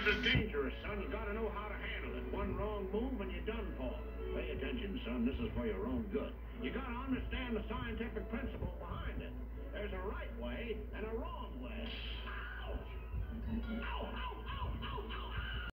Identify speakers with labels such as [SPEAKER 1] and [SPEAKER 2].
[SPEAKER 1] This is dangerous, son. You gotta know how to handle it. One wrong move and you're done for. Pay attention, son. This is for your own good. You gotta understand the scientific principle behind it. There's a right way and a wrong way.